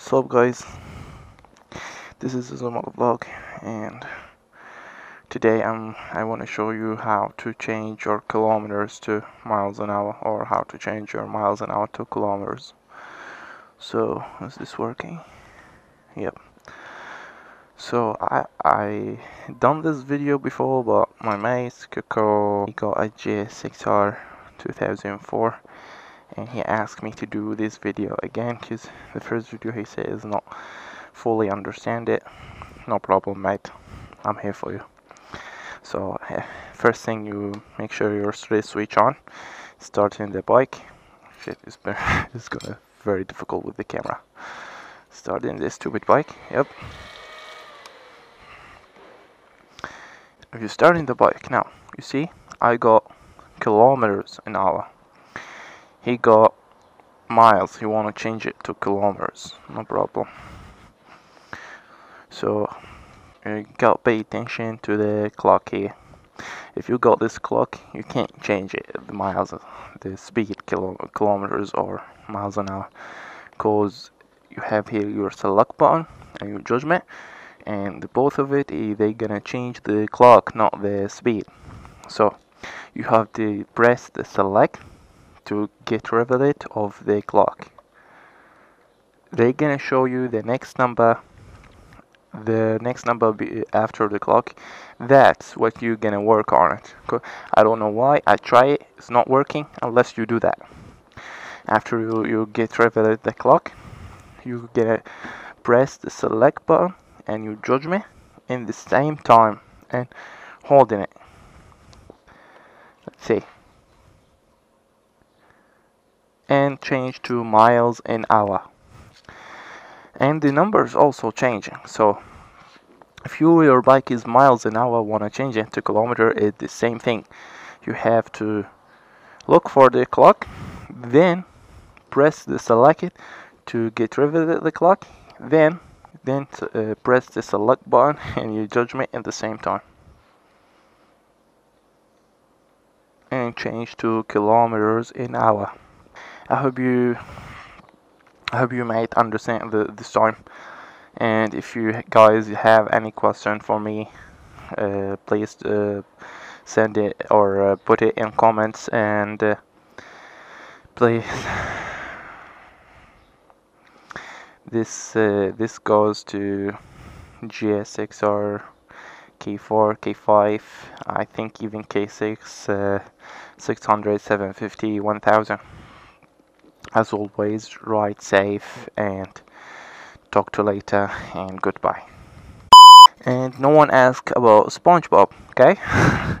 what's up guys? This is Zuma vlog and today I'm I want to show you how to change your kilometers to miles an hour or how to change your miles an hour to kilometers. So is this working? Yep. So I I done this video before but my mate Coco he got a GSXR 2004 and he asked me to do this video again because the first video he said is not fully understand it. No problem mate. I'm here for you. So uh, first thing you make sure your straight switch on. Starting the bike. Shit is it's gonna very difficult with the camera. Starting this stupid bike. Yep. If you're starting the bike now you see I got kilometers an hour he got miles. He want to change it to kilometers. No problem. So you got to pay attention to the clock here. If you got this clock you can't change it. The miles the speed kilo, kilometers or miles an hour. Because you have here your select button and your judgment and both of it eh, they gonna change the clock not the speed. So you have to press the select to get rid of the clock. They're gonna show you the next number the next number after the clock. That's what you're gonna work on it. I don't know why. I try it. It's not working unless you do that. After you, you get of the clock you gonna press the select button and you judge me in the same time and holding it. Let's see and change to miles an hour. And the numbers also changing so if you your bike is miles an hour want to change it to kilometer it's the same thing. You have to look for the clock then press the select it to get rid of the clock then then uh, press the select button and your judgment at the same time. And change to kilometers an hour I hope you I hope you might understand the, this time and if you guys have any question for me uh, please uh, send it or uh, put it in comments and uh, please this uh, this goes to GSXR K4 K5 I think even K6 uh, 600 750 1000 as always ride safe and talk to you later and goodbye. And no one asked about SpongeBob okay